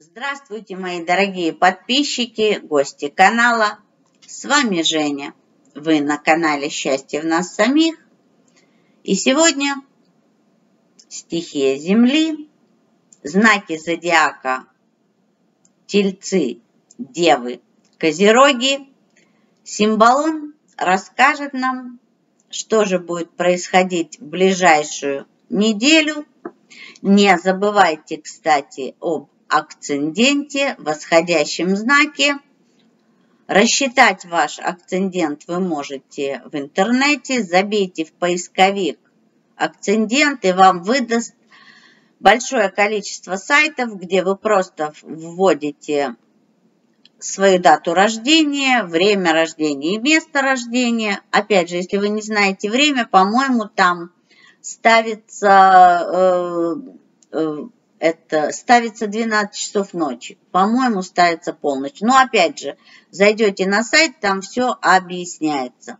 Здравствуйте, мои дорогие подписчики, гости канала. С вами Женя. Вы на канале «Счастье в нас самих». И сегодня стихия Земли, знаки зодиака Тельцы, Девы, Козероги. Символон расскажет нам, что же будет происходить в ближайшую неделю. Не забывайте, кстати, об акценденте, восходящем знаке. Рассчитать ваш акцендент вы можете в интернете. Забейте в поисковик акцендент и вам выдаст большое количество сайтов, где вы просто вводите свою дату рождения, время рождения и место рождения. Опять же, если вы не знаете время, по-моему, там ставится э, э, это ставится 12 часов ночи. По-моему, ставится полночь. Но опять же, зайдете на сайт, там все объясняется.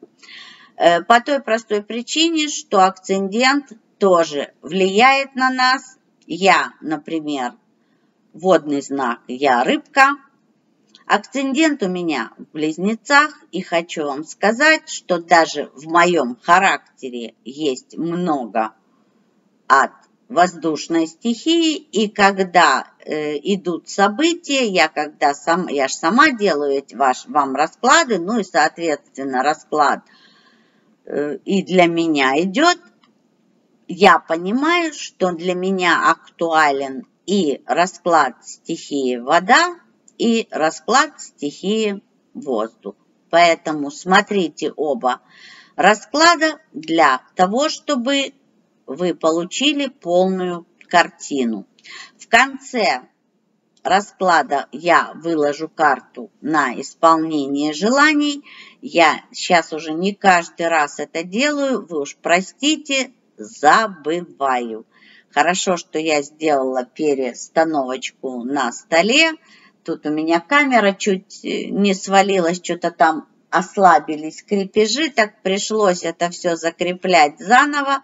Э, по той простой причине, что акцендент тоже влияет на нас. Я, например, водный знак, я рыбка. Акцендент у меня в близнецах. И хочу вам сказать, что даже в моем характере есть много от воздушной стихии, и когда э, идут события, я когда сам, я же сама делаю эти ваш, вам расклады, ну и, соответственно, расклад э, и для меня идет, я понимаю, что для меня актуален и расклад стихии вода, и расклад стихии воздух. Поэтому смотрите оба расклада для того, чтобы вы получили полную картину. В конце расклада я выложу карту на исполнение желаний. Я сейчас уже не каждый раз это делаю, вы уж простите, забываю. Хорошо, что я сделала перестановочку на столе. Тут у меня камера чуть не свалилась, что-то там ослабились крепежи, так пришлось это все закреплять заново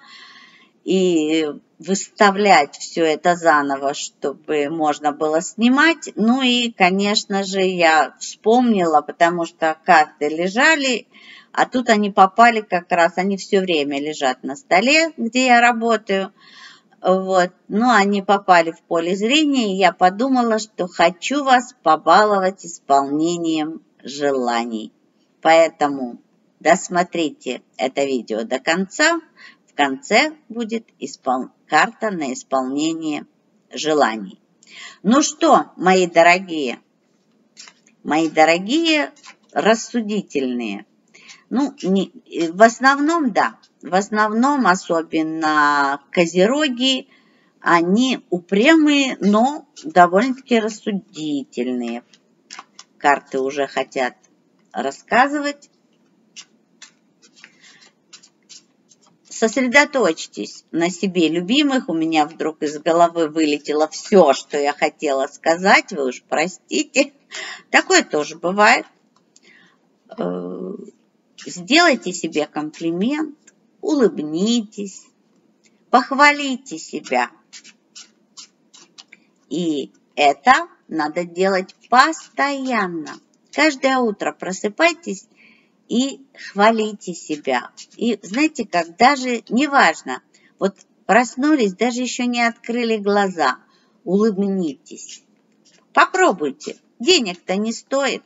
и выставлять все это заново, чтобы можно было снимать. Ну и, конечно же, я вспомнила, потому что карты лежали, а тут они попали как раз, они все время лежат на столе, где я работаю. Вот. Ну, они попали в поле зрения, и я подумала, что хочу вас побаловать исполнением желаний. Поэтому досмотрите это видео до конца. В конце будет испол... карта на исполнение желаний. Ну что, мои дорогие, мои дорогие рассудительные, ну, не, в основном, да, в основном, особенно козероги, они упрямые, но довольно-таки рассудительные. Карты уже хотят рассказывать. Сосредоточьтесь на себе любимых. У меня вдруг из головы вылетело все, что я хотела сказать. Вы уж простите. Такое тоже бывает. Э, сделайте себе комплимент, улыбнитесь, похвалите себя. И это надо делать постоянно. Каждое утро просыпайтесь и хвалите себя. И знаете как, даже неважно, вот проснулись, даже еще не открыли глаза, улыбнитесь. Попробуйте, денег-то не стоит.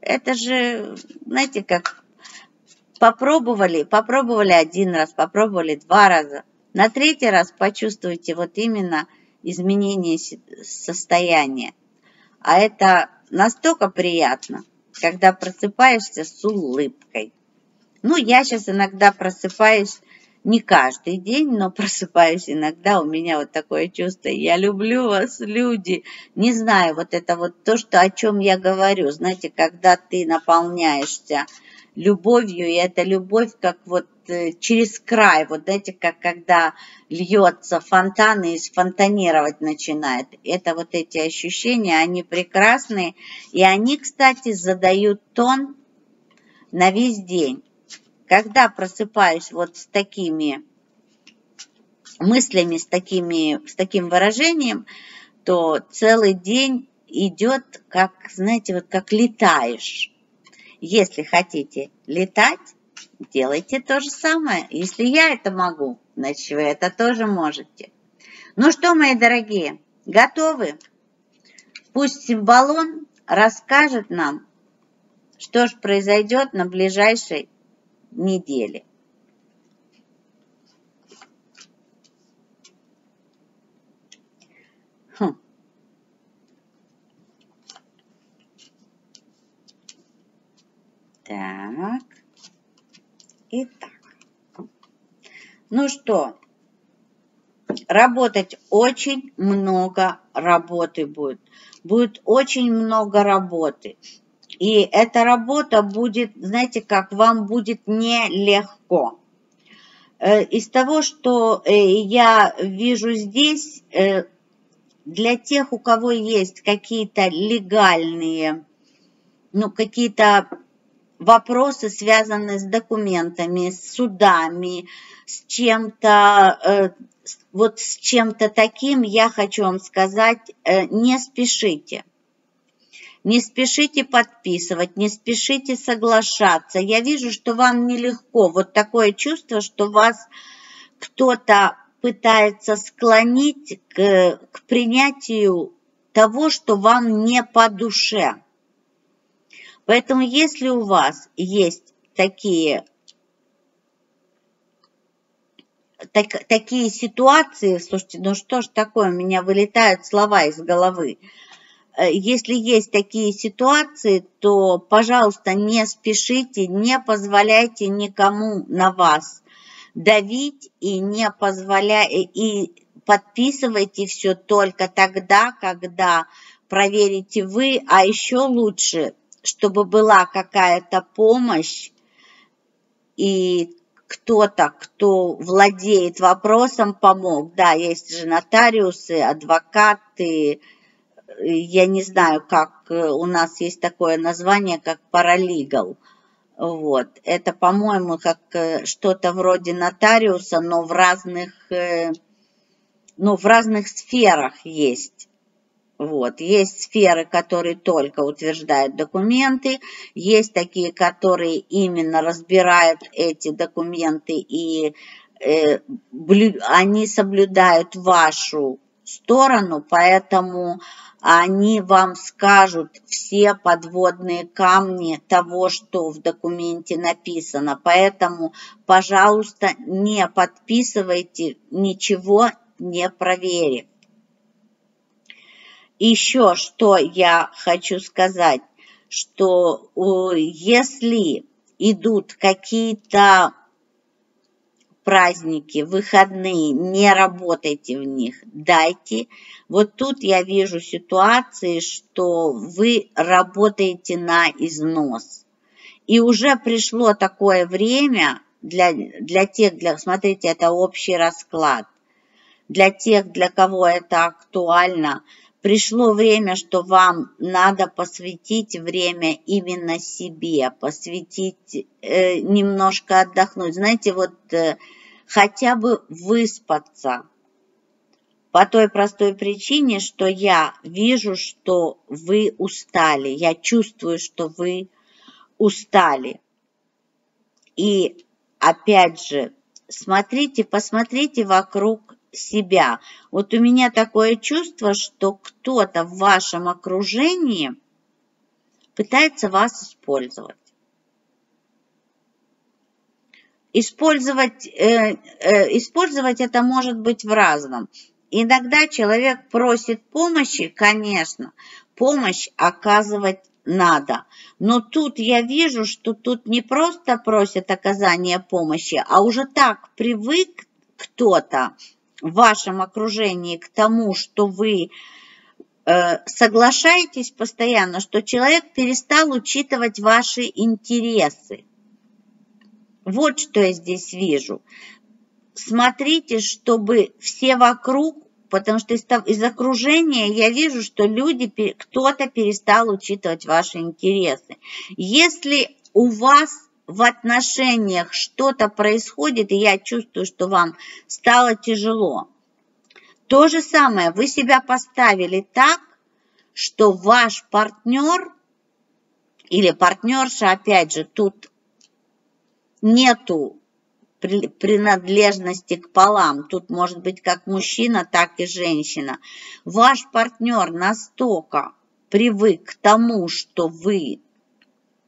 Это же, знаете, как попробовали, попробовали один раз, попробовали два раза. На третий раз почувствуйте вот именно изменение состояния. А это настолько приятно когда просыпаешься с улыбкой. Ну, я сейчас иногда просыпаюсь не каждый день, но просыпаюсь иногда, у меня вот такое чувство, я люблю вас, люди. Не знаю, вот это вот то, что, о чем я говорю, знаете, когда ты наполняешься любовью, и эта любовь как вот э, через край, вот знаете, как когда льется фонтан и сфонтанировать начинает. Это вот эти ощущения, они прекрасные, и они, кстати, задают тон на весь день. Когда просыпаюсь вот с такими мыслями, с, такими, с таким выражением, что целый день идет, как, знаете, вот как летаешь. Если хотите летать, делайте то же самое. Если я это могу, значит, вы это тоже можете. Ну что, мои дорогие, готовы? Пусть символон расскажет нам, что же произойдет на ближайшей неделе. Хм. Так. Итак. Ну что, работать очень много работы будет. Будет очень много работы. И эта работа будет, знаете, как вам будет нелегко. Э, из того, что э, я вижу здесь, э, для тех, у кого есть какие-то легальные, ну, какие-то вопросы, связанные с документами, с судами, с чем-то, вот с чем-то таким, я хочу вам сказать, не спешите. Не спешите подписывать, не спешите соглашаться. Я вижу, что вам нелегко. Вот такое чувство, что вас кто-то пытается склонить к, к принятию того, что вам не по душе. Поэтому если у вас есть такие, так, такие ситуации, слушайте, ну что ж такое, у меня вылетают слова из головы, если есть такие ситуации, то, пожалуйста, не спешите, не позволяйте никому на вас давить и не позволяйте, и подписывайте все только тогда, когда проверите вы, а еще лучше, чтобы была какая-то помощь и кто-то, кто владеет вопросом, помог. Да, есть же нотариусы, адвокаты, я не знаю, как э, у нас есть такое название, как паралигал. Вот. Это, по-моему, как э, что-то вроде нотариуса, но в разных, э, ну, в разных сферах есть. Вот. Есть сферы, которые только утверждают документы, есть такие, которые именно разбирают эти документы и э, блю, они соблюдают вашу сторону, поэтому они вам скажут все подводные камни того, что в документе написано. Поэтому, пожалуйста, не подписывайте ничего, не проверив. Еще что я хочу сказать, что если идут какие-то праздники, выходные, не работайте в них, дайте. Вот тут я вижу ситуации, что вы работаете на износ. И уже пришло такое время для, для тех, для, смотрите, это общий расклад, для тех, для кого это актуально, пришло время, что вам надо посвятить время именно себе, посвятить, э, немножко отдохнуть. Знаете, вот э, хотя бы выспаться. По той простой причине, что я вижу, что вы устали. Я чувствую, что вы устали. И опять же, смотрите, посмотрите вокруг себя. Вот у меня такое чувство, что кто-то в вашем окружении пытается вас использовать. Использовать, э, э, использовать это может быть в разном. Иногда человек просит помощи, конечно, помощь оказывать надо. Но тут я вижу, что тут не просто просят оказания помощи, а уже так привык кто-то в вашем окружении к тому, что вы э, соглашаетесь постоянно, что человек перестал учитывать ваши интересы. Вот что я здесь вижу. Смотрите, чтобы все вокруг, потому что из, из окружения я вижу, что люди, кто-то перестал учитывать ваши интересы. Если у вас в отношениях что-то происходит, и я чувствую, что вам стало тяжело, То же самое, вы себя поставили так, что ваш партнер или партнерша, опять же, тут нету принадлежности к полам. Тут может быть как мужчина, так и женщина. Ваш партнер настолько привык к тому, что вы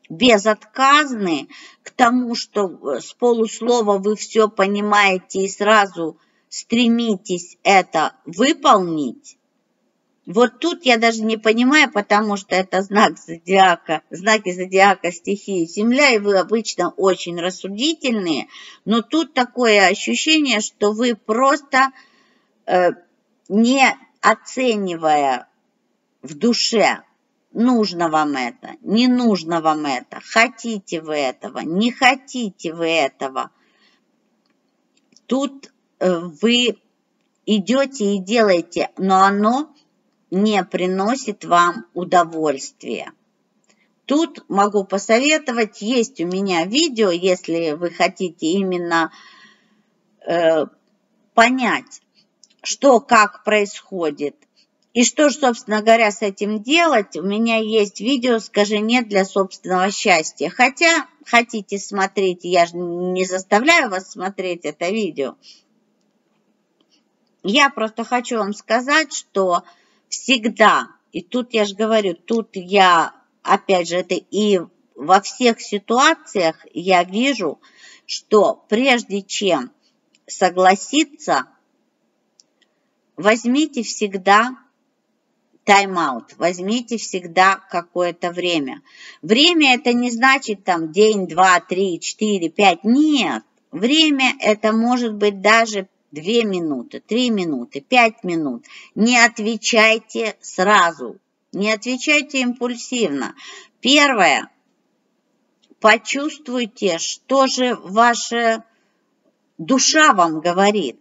безотказны, к тому, что с полуслова вы все понимаете и сразу стремитесь это выполнить, вот тут я даже не понимаю, потому что это знак зодиака, знаки зодиака стихии Земля, и вы обычно очень рассудительные, но тут такое ощущение, что вы просто э, не оценивая в душе, нужно вам это, не нужно вам это, хотите вы этого, не хотите вы этого. Тут э, вы идете и делаете, но оно не приносит вам удовольствия. Тут могу посоветовать, есть у меня видео, если вы хотите именно э, понять, что как происходит и что собственно говоря, с этим делать. У меня есть видео «Скажи нет для собственного счастья». Хотя хотите смотреть, я же не заставляю вас смотреть это видео. Я просто хочу вам сказать, что всегда, и тут я же говорю, тут я, опять же, это и во всех ситуациях я вижу, что прежде чем согласиться, возьмите всегда тайм-аут, возьмите всегда какое-то время. Время это не значит там день, два, три, четыре, пять, нет. Время это может быть даже две минуты, три минуты, пять минут. Не отвечайте сразу, не отвечайте импульсивно. Первое, почувствуйте, что же ваша душа вам говорит.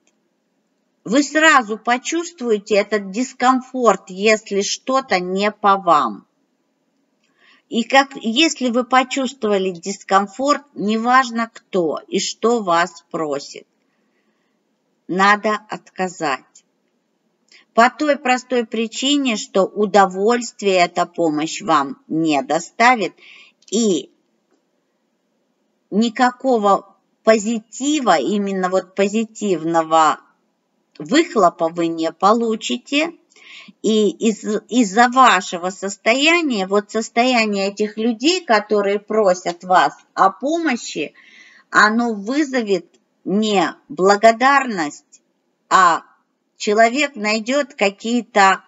Вы сразу почувствуете этот дискомфорт, если что-то не по вам. И как, если вы почувствовали дискомфорт, неважно кто и что вас просит надо отказать. По той простой причине, что удовольствие эта помощь вам не доставит и никакого позитива, именно вот позитивного выхлопа вы не получите. И из, из-за вашего состояния, вот состояние этих людей, которые просят вас о помощи, оно вызовет не благодарность, а человек найдет какие-то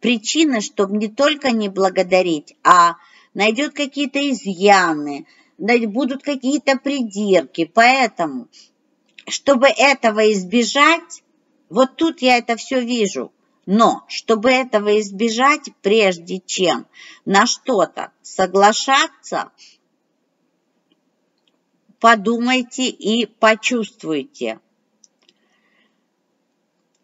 причины, чтобы не только не благодарить, а найдет какие-то изъяны, будут какие-то придирки. Поэтому, чтобы этого избежать, вот тут я это все вижу. Но, чтобы этого избежать, прежде чем на что-то соглашаться, подумайте и почувствуйте.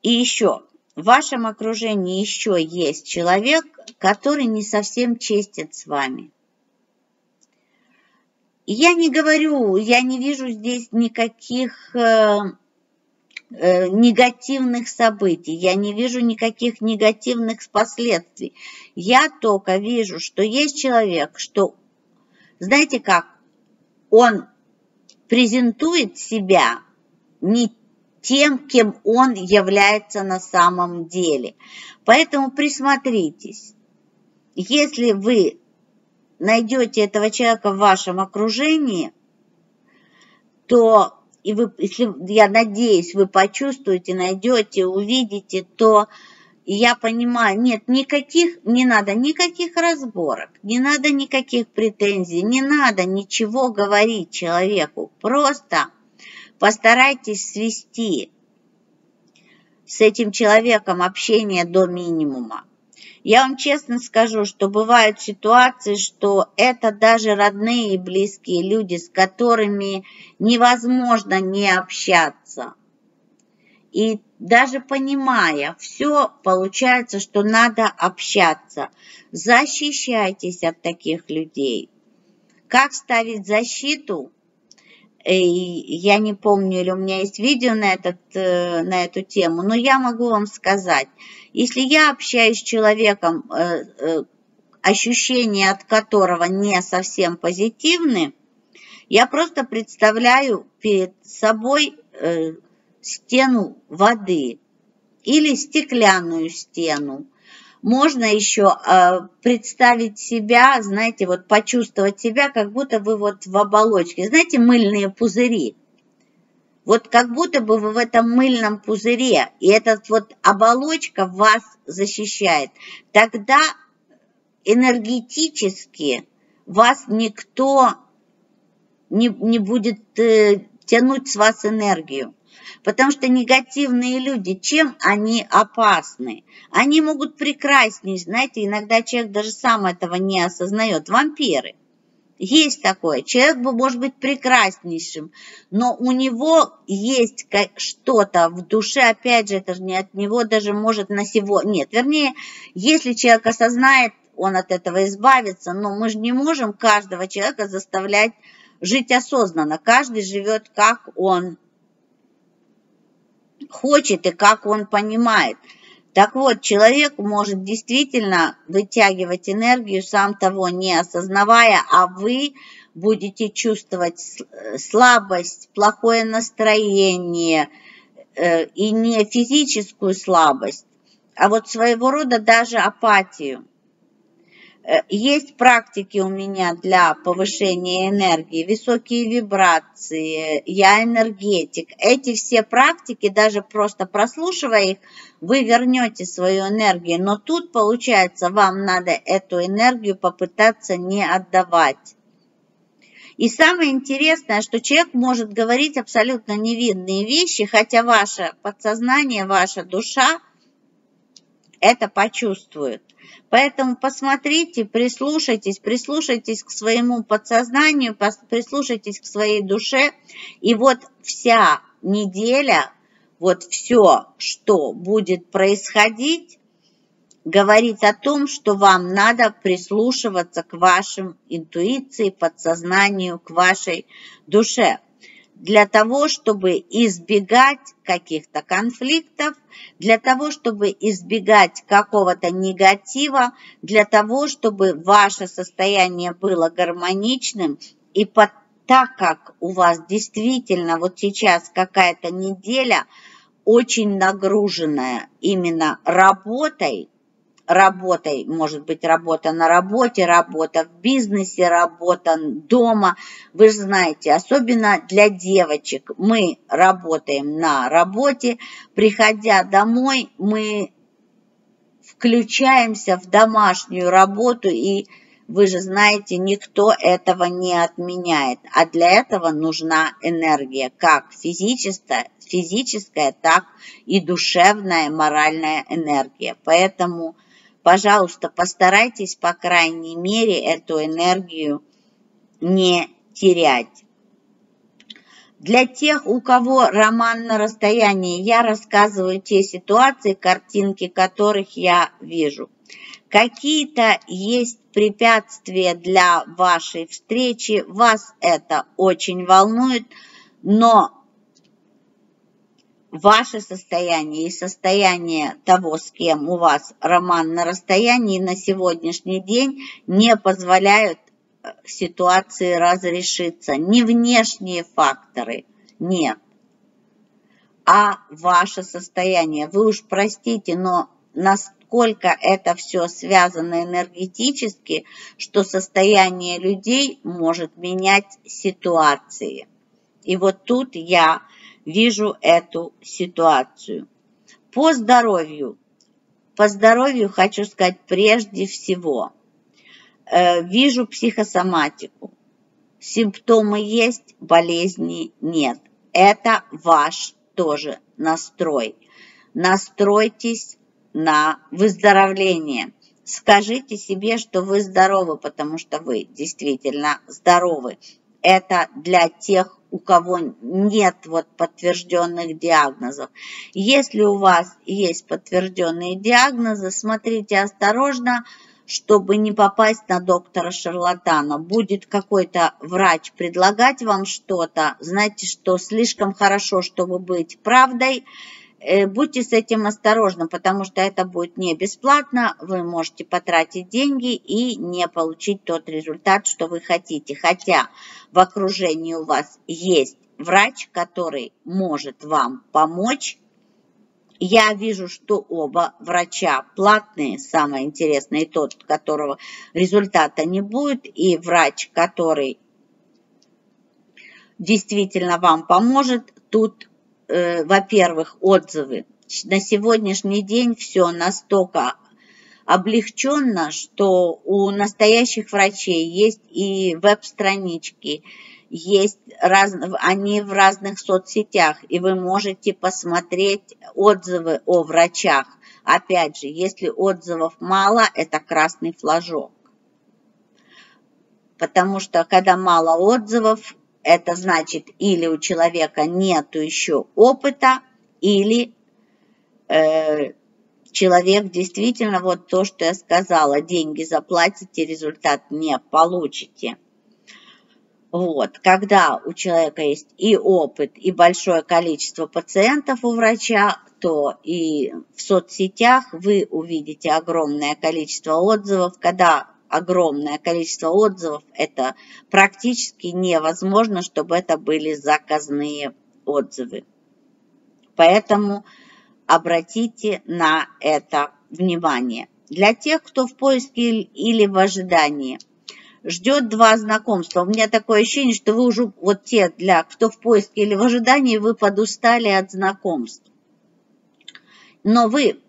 И еще, в вашем окружении еще есть человек, который не совсем честен с вами. Я не говорю, я не вижу здесь никаких э, э, негативных событий, я не вижу никаких негативных последствий. Я только вижу, что есть человек, что, знаете как, он презентует себя не тем, кем он является на самом деле. Поэтому присмотритесь. Если вы найдете этого человека в вашем окружении, то, и вы, если, я надеюсь, вы почувствуете, найдете, увидите, то и я понимаю, нет, никаких, не надо никаких разборок, не надо никаких претензий, не надо ничего говорить человеку. Просто постарайтесь свести с этим человеком общение до минимума. Я вам честно скажу, что бывают ситуации, что это даже родные и близкие люди, с которыми невозможно не общаться. И даже понимая все, получается, что надо общаться. Защищайтесь от таких людей. Как ставить защиту? я не помню, или у меня есть видео на, этот, э, на эту тему, но я могу вам сказать, если я общаюсь с человеком, э, э, ощущения от которого не совсем позитивны, я просто представляю перед собой стену воды или стеклянную стену, можно еще э, представить себя, знаете, вот почувствовать себя, как будто вы вот в оболочке. Знаете, мыльные пузыри. Вот как будто бы вы в этом мыльном пузыре, и этот вот оболочка вас защищает. Тогда энергетически вас никто не, не будет э, тянуть с вас энергию. Потому что негативные люди, чем они опасны? Они могут прекрасней, знаете, иногда человек даже сам этого не осознает. Вампиры. Есть такое. Человек может быть прекраснейшим, но у него есть что-то в душе, опять же, это же не от него даже может на сего... Нет, вернее, если человек осознает, он от этого избавится, но мы же не можем каждого человека заставлять жить осознанно. Каждый живет, как он хочет и как он понимает. Так вот, человек может действительно вытягивать энергию, сам того не осознавая, а вы будете чувствовать слабость, плохое настроение э, и не физическую слабость, а вот своего рода даже апатию. Э, есть практики у меня для повышения энергии, высокие вибрации, я энергетик. Эти все практики, даже просто прослушивая их, вы вернете свою энергию. Но тут, получается, вам надо эту энергию попытаться не отдавать. И самое интересное, что человек может говорить абсолютно невинные вещи, хотя ваше подсознание, ваша душа это почувствует. Поэтому посмотрите, прислушайтесь, прислушайтесь к своему подсознанию, прислушайтесь к своей душе. И вот вся неделя, вот все, что будет происходить, говорит о том, что вам надо прислушиваться к вашим интуиции, подсознанию, к вашей душе для того, чтобы избегать каких-то конфликтов, для того, чтобы избегать какого-то негатива, для того, чтобы ваше состояние было гармоничным. И под, так как у вас действительно вот сейчас какая-то неделя очень нагруженная именно работой, работой, может быть, работа на работе, работа в бизнесе, работа дома. Вы же знаете, особенно для девочек, мы работаем на работе, приходя домой, мы включаемся в домашнюю работу и вы же знаете, никто этого не отменяет, а для этого нужна энергия, как физическая, физическая так и душевная, моральная энергия. Поэтому пожалуйста, постарайтесь, по крайней мере, эту энергию не терять. Для тех, у кого роман на расстоянии, я рассказываю те ситуации, картинки которых я вижу. Какие-то есть препятствия для вашей встречи, вас это очень волнует, но ваше состояние и состояние того, с кем у вас роман на расстоянии на сегодняшний день не позволяют э, ситуации разрешиться. Не внешние факторы, нет, а ваше состояние. Вы уж простите, но насколько это все связано энергетически, что состояние людей может менять ситуации. И вот тут я вижу эту ситуацию. По здоровью. По здоровью хочу сказать прежде всего. Э, вижу психосоматику. Симптомы есть, болезни нет. Это ваш тоже настрой. Настройтесь на выздоровление. Скажите себе, что вы здоровы, потому что вы действительно здоровы. Это для тех, у кого нет вот подтвержденных диагнозов. Если у вас есть подтвержденные диагнозы, смотрите осторожно, чтобы не попасть на доктора-шарлатана. Будет какой-то врач предлагать вам что-то, знаете, что слишком хорошо, чтобы быть правдой, будьте с этим осторожны, потому что это будет не бесплатно, вы можете потратить деньги и не получить тот результат, что вы хотите. Хотя в окружении у вас есть врач, который может вам помочь, я вижу, что оба врача платные, самое интересное, и тот, которого результата не будет, и врач, который действительно вам поможет. Тут, э, во-первых, отзывы. На сегодняшний день все настолько облегченно, что у настоящих врачей есть и веб-странички, есть раз, они в разных соцсетях, и вы можете посмотреть отзывы о врачах. Опять же, если отзывов мало, это красный флажок. Потому что когда мало отзывов, это значит или у человека нет еще опыта, или э, человек действительно, вот то, что я сказала, деньги заплатите, результат не получите. Вот, когда у человека есть и опыт, и большое количество пациентов у врача, то и в соцсетях вы увидите огромное количество отзывов. Когда огромное количество отзывов, это практически невозможно, чтобы это были заказные отзывы. Поэтому обратите на это внимание. Для тех, кто в поиске или в ожидании – ждет два знакомства. У меня такое ощущение, что вы уже, вот те, для кто в поиске или в ожидании, вы подустали от знакомств. Но вы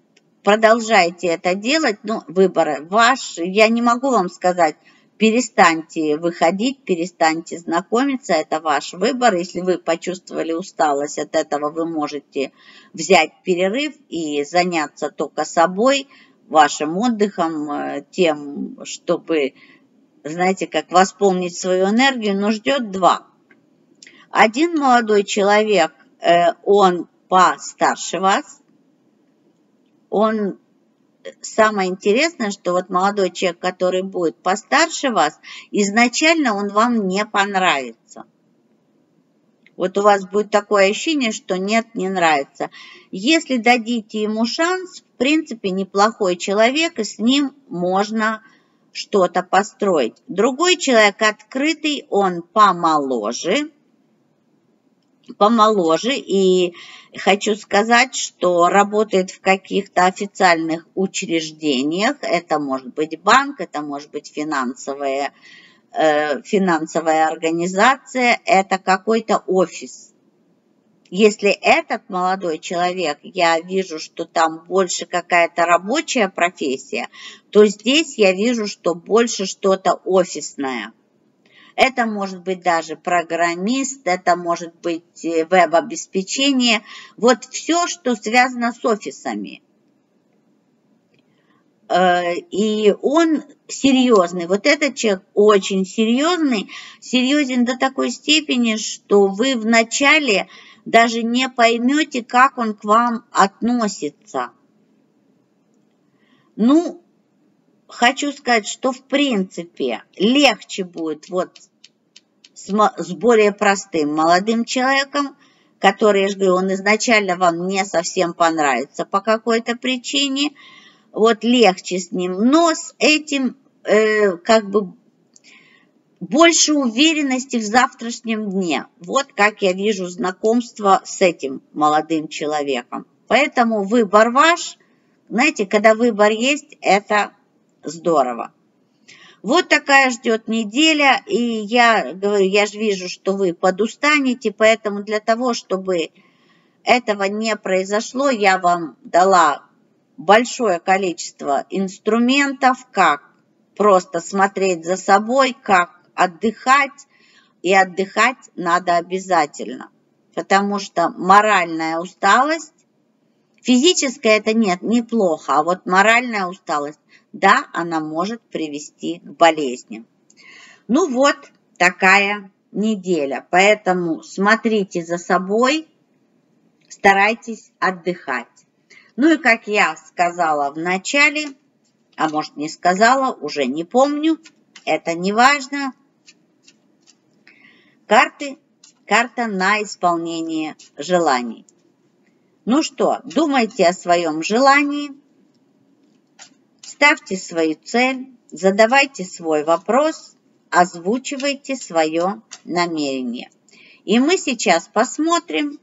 продолжаете это делать, ну, выборы ваш. Я не могу вам сказать, перестаньте выходить, перестаньте знакомиться, это ваш выбор. Если вы почувствовали усталость от этого, вы можете взять перерыв и заняться только собой, вашим отдыхом, э, тем, чтобы знаете, как восполнить свою энергию, но ждет два. Один молодой человек, э, он постарше вас, он самое интересное, что вот молодой человек, который будет постарше вас, изначально он вам не понравится. Вот у вас будет такое ощущение, что нет, не нравится. Если дадите ему шанс, в принципе, неплохой человек, и с ним можно что-то построить. Другой человек открытый, он помоложе, помоложе, и хочу сказать, что работает в каких-то официальных учреждениях, это может быть банк, это может быть финансовая, э, финансовая организация, это какой-то офис, если этот молодой человек, я вижу, что там больше какая-то рабочая профессия, то здесь я вижу, что больше что-то офисное. Это может быть даже программист, это может быть э, веб-обеспечение. Вот все, что связано с офисами. Э, и он серьезный. Вот этот человек очень серьезный, серьезен до такой степени, что вы вначале даже не поймете, как он к вам относится. Ну, хочу сказать, что в принципе легче будет вот с, более простым молодым человеком, который, я же говорю, он изначально вам не совсем понравится по какой-то причине, вот легче с ним, но с этим э, как бы больше уверенности в завтрашнем дне. Вот как я вижу знакомство с этим молодым человеком. Поэтому выбор ваш. Знаете, когда выбор есть, это здорово. Вот такая ждет неделя, и я говорю, я же вижу, что вы подустанете, поэтому для того, чтобы этого не произошло, я вам дала большое количество инструментов, как просто смотреть за собой, как отдыхать, и отдыхать надо обязательно, потому что моральная усталость, физическая это нет, неплохо, а вот моральная усталость, да, она может привести к болезням. Ну вот такая неделя, поэтому смотрите за собой, старайтесь отдыхать. Ну и как я сказала в начале, а может не сказала, уже не помню, это не важно. Карты, карта на исполнение желаний. Ну что, думайте о своем желании, ставьте свою цель, задавайте свой вопрос, озвучивайте свое намерение. И мы сейчас посмотрим,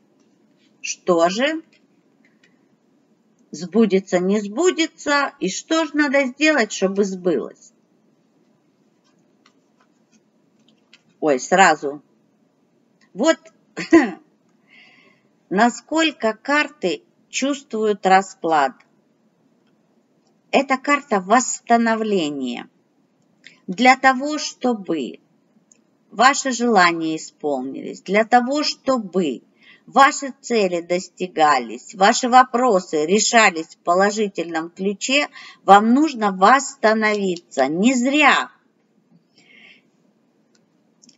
что же сбудется, не сбудется, и что же надо сделать, чтобы сбылось. Ой, сразу. Вот насколько карты чувствуют расклад. Это карта восстановления. Для того, чтобы ваши желания исполнились, для того, чтобы ваши цели достигались, ваши вопросы решались в положительном ключе, вам нужно восстановиться. Не зря.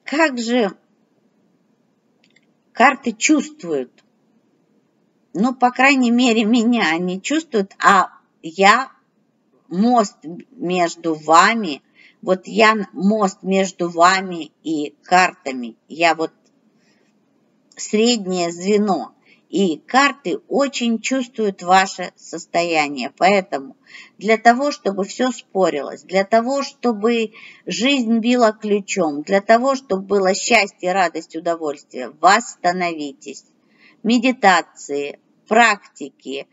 Как же карты чувствуют? Ну, по крайней мере, меня они чувствуют, а я мост между вами, вот я мост между вами и картами. Я вот среднее звено. И карты очень чувствуют ваше состояние. Поэтому для того, чтобы все спорилось, для того, чтобы жизнь била ключом, для того, чтобы было счастье, радость, удовольствие, восстановитесь. Медитации, практики,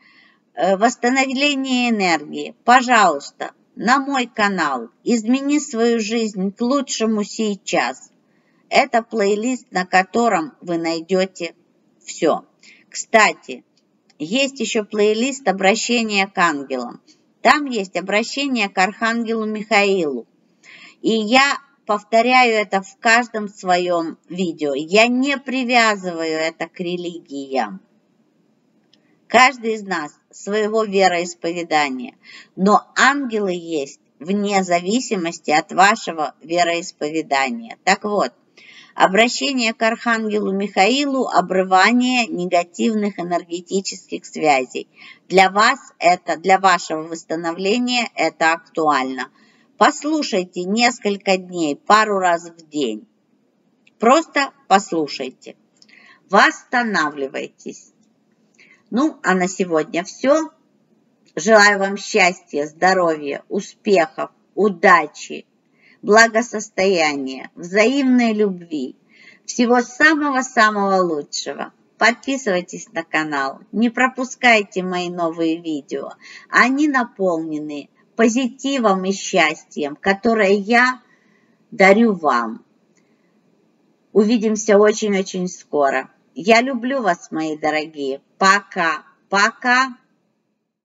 восстановление энергии. Пожалуйста, на мой канал. Измени свою жизнь к лучшему сейчас. Это плейлист, на котором вы найдете все. Кстати, есть еще плейлист обращения к ангелам. Там есть обращение к архангелу Михаилу. И я повторяю это в каждом своем видео. Я не привязываю это к религиям. Каждый из нас своего вероисповедания. Но ангелы есть вне зависимости от вашего вероисповедания. Так вот, Обращение к Архангелу Михаилу – обрывание негативных энергетических связей. Для вас это, для вашего восстановления это актуально. Послушайте несколько дней, пару раз в день. Просто послушайте. Восстанавливайтесь. Ну, а на сегодня все. Желаю вам счастья, здоровья, успехов, удачи благосостояния, взаимной любви, всего самого-самого лучшего. Подписывайтесь на канал, не пропускайте мои новые видео. Они наполнены позитивом и счастьем, которое я дарю вам. Увидимся очень-очень скоро. Я люблю вас, мои дорогие. Пока. Пока.